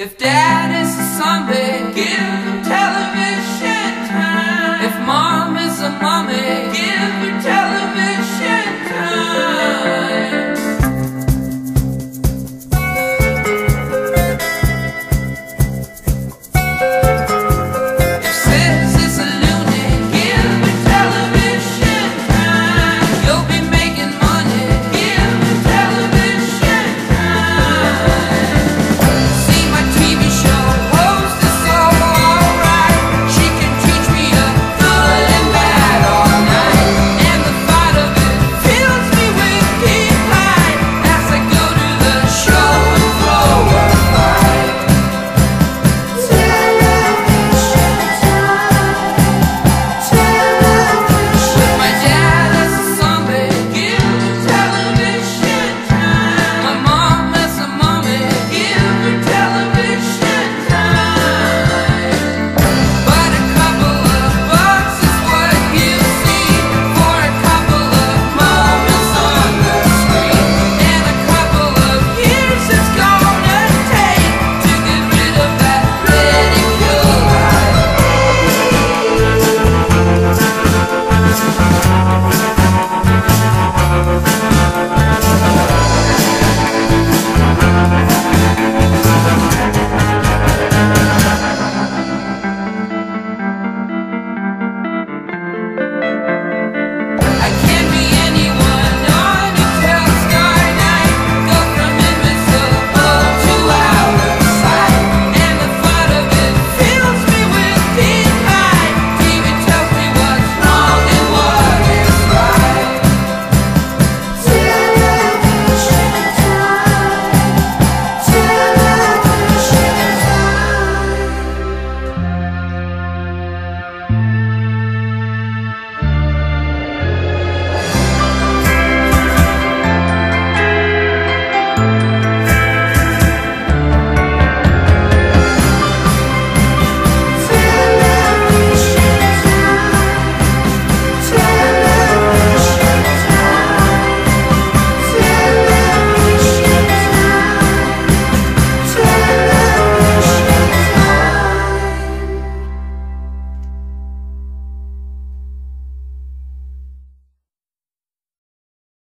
If dad is a Sunday, give him television.